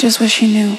just wish you knew.